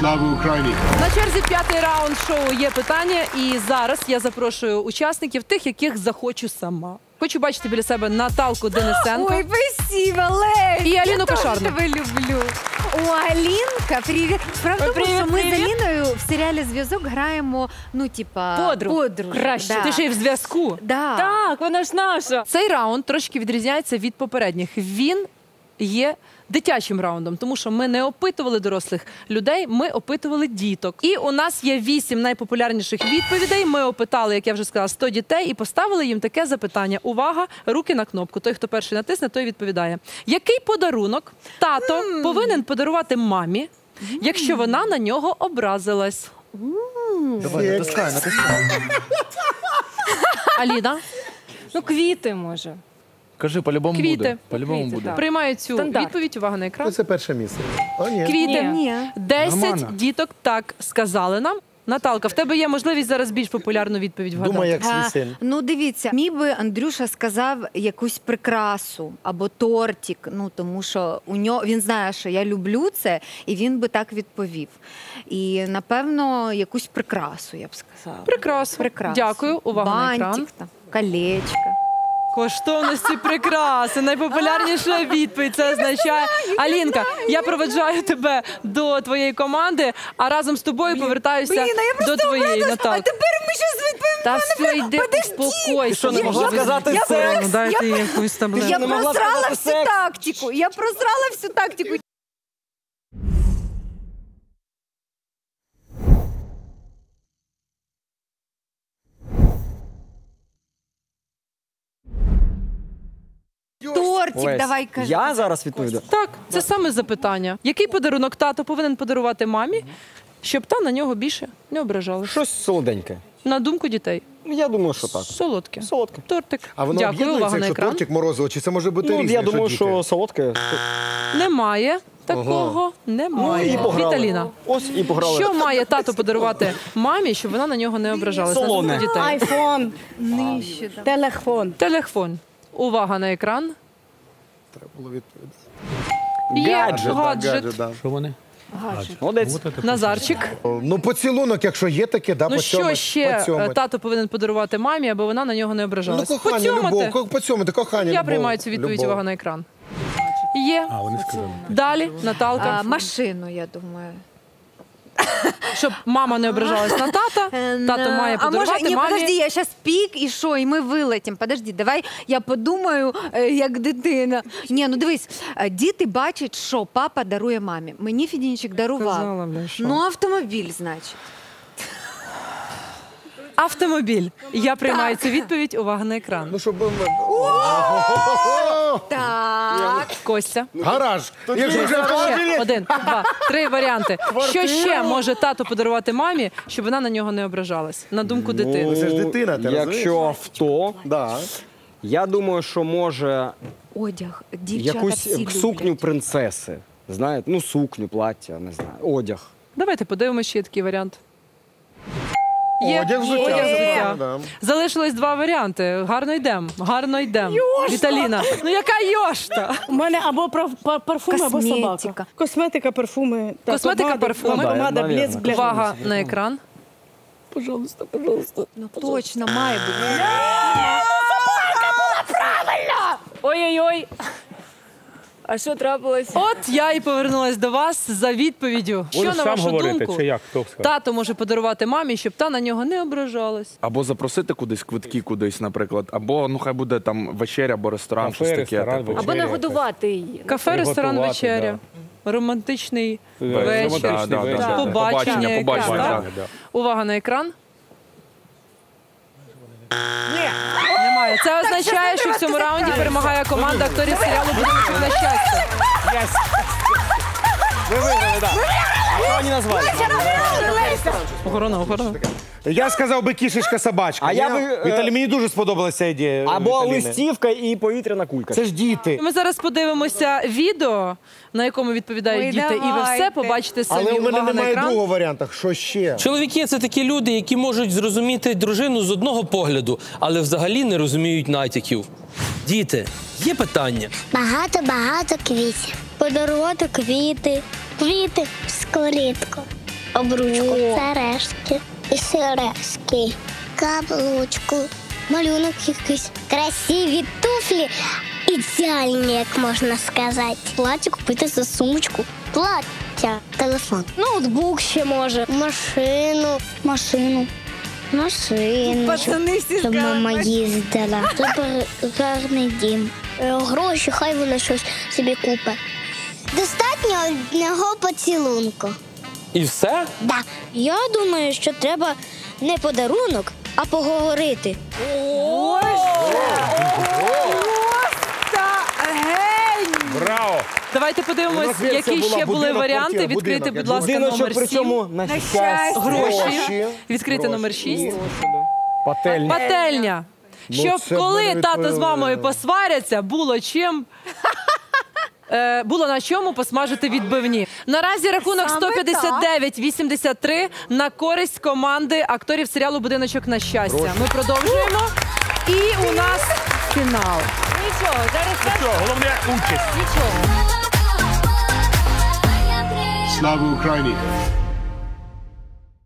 Слава Україні! На черзі п'ятий раунд шоу є питання, і зараз я запрошую учасників, тих, яких захочу сама. Хочу бачити біля себе Наталку Денисенко. Ой, спасибо, Лесь! І Аліну Я теж тебе люблю. О, Алінка, привіт. Справа тому, що ми з. Аліною в серіалі Зв'язок граємо, ну, типа, Подруг. подруг. Краще. Да. Ти ще й в зв'язку. Да. Так, вона ж наша. Цей раунд трошки відрізняється від попередніх. Він є дитячим раундом, тому що ми не опитували дорослих людей, ми опитували діток. І у нас є вісім найпопулярніших відповідей. Ми опитали, як я вже сказала, 100 дітей і поставили їм таке запитання: увага, руки на кнопку. Той, хто перший натисне, той відповідає. Який подарунок тато повинен подарувати мамі, якщо вона на нього образилась? Давай, натискай, натискай. Аліна, Ну, квіти може. Кажи, по-любому Квіти. буде. По-любому Квіти, буде. так. приймаю цю Стандарт. відповідь. Увага на екран. Це перше місце. О, ні. Квіти. Ні. Десять діток так сказали нам. Наталка, в тебе є можливість зараз більш популярну відповідь вгадати. Думай, як свій син. ну, дивіться, мій би Андрюша сказав якусь прикрасу або тортик. Ну тому що у нього він знає, що я люблю це, і він би так відповів. І напевно якусь прикрасу, я б сказала. Прекрасно. Прикрасу. Дякую. Увага на екран. Бантик, там, колечко. Коштовності прикраси. Найпопулярніша відповідь. Це означає. Алінка, я проведжаю тебе до твоєї команди, а разом з тобою повертаюся до твоєї Наталки. А тепер ми щось відповімо. Та все йде, успокойся. що, не могла сказати це? Дайте якусь таблетку. Я просрала всю тактику. Я просрала всю тактику. Тортик, Лесь, давай кажи. Я зараз відповідаю. Так, це саме запитання. Який подарунок тато повинен подарувати мамі, щоб та на нього більше не ображалася? Щось солоденьке. На думку дітей. Ну, Я думаю, що так. Солодке. Солодке. Тортик. А воно Дякую, об'єднується, увага на якщо екран. тортик морозиво, чи це може бути Ну, різне? я думаю, діти? що солодке. Немає такого, Ну, немає. і пограли. Віталіна. Ось і пограли. Що має тато подарувати мамі, щоб вона на нього не ображалась? На Солоне. думку дітей. Айфон, Нижче. телефон. Телефон. Увага на екран. Треба було відповідати. Є Гаджет, да, гаджет. гаджет, да. Що вони? Молодець. Назарчик. Ну, поцілунок, якщо є таке, да, Ну що ще е, тато повинен подарувати мамі, аби вона на нього не Ну, ображалась? кохання, любов, ко- поцьомати, кохання, Я любов, приймаю цю відповідь. любов. Увага на екран. Є. А, вони сказали. Далі, Наталка. А, машину, я думаю. Щоб мама не ображалась на тата, тато має Е, а може, ні, мамі. подожди, я зараз пік і що, і ми вилетимо. Подожди, давай я подумаю, е, як дитина. Ні, ну дивись, е, діти бачать, що папа дарує мамі. Мені Фідінчик дарував. Казала, бля, що. Ну, автомобіль, значить. Автомобіль. Я приймаю цю відповідь. Увага на екран. Ну, щоб... ми- Так. Костя. Гараж. Якщо вже Ще один, два, три варіанти. Що ще може тато подарувати мамі, щоб вона на нього не ображалась? На думку дитини. це ж дитина, ти розумієш? Якщо авто, Да. я думаю, що може Одяг. Дівчата якусь сукню принцеси. Знаєте, ну сукню, плаття, не знаю, одяг. Давайте подивимося, ще є такий варіант. Одяг взуття. Одяг взуття. Да. Залишилось два варіанти. Гарно йдемо. Гарно йдемо. Віталіна. Ну яка йошта? У мене або пар- пар- парфуми, або собака. Косметика, парфуми. та Косметика, помада, парфуми. Помада, да, блеск, наверно. Увага на екран. Пожалуйста, пожалуйста. Ну, точно, має бути. Ой-ой-ой. А що трапилось? От я і повернулась до вас за відповіддю. Що Будеш на сам вашу говорити, думку чи як? Хто сказав? тато може подарувати мамі, щоб та на нього не ображалась? Або запросити кудись квитки кудись, наприклад, або ну хай буде там вечеря або ресторан, Кафе, щось таке. ресторан, типу. вечеря. Або нагодувати її. Кафе, ресторан, Приготувати, вечеря. Романтичний Е, вечір. Да, да, да, да. Побачення якесь, побачення. так? так. да. Увага на екран. Немає. Це означає, що в цьому раунді перемагає команда акторів серіалу «Будинок на щастя. Ви виграли, так. Що вони назвали? Охорона, охорона. Я сказав би кішечка собачка. А я би, е, Віталій, мені дуже сподобалася ідея. Або Віталіни. листівка і повітряна кулька. Це ж діти. Ми зараз подивимося відео, на якому відповідають Ой, діти, і ви все побачите самі. Але у мене Увага на немає екран. другого варіанту. Що ще? Чоловіки це такі люди, які можуть зрозуміти дружину з одного погляду, але взагалі не розуміють натяків. Діти, є питання. Багато-багато квітів. Подарувати квіти. Квіти в сковорідку. обручку, сережки і сережки, каблучку, малюнок якийсь, красиві туфлі, ідеальні, як можна сказати. Плаття купити за сумочку. Плаття, телефон, ноутбук ще може, машину, машину. Машину, Пацани всі щоб мама їздила. Супер гарний дім. Е, Гроші, хай вона щось собі купить. Достатньо одного поцілунку. І все? Да. Я думаю, що треба не подарунок, а поговорити. Браво! Давайте подивимось, які була ще були будинок, варіанти. квартира, Відкрийте, будинок. будь ласка, Будиночок, номер причому 7. на щастя. Гроші. Відкрийте номер 6. Пательня. Пательня. Щоб Ну, це коли мене тато з відповіли. мамою посваряться, було чим. Е, Було на чому посмажити відбивні. Наразі рахунок Саме 159-83 на користь команди акторів серіалу Будиночок на щастя. Ми продовжуємо. І у нас фінал. Нічого, зараз все. головне участь. нічого. Слава Україні!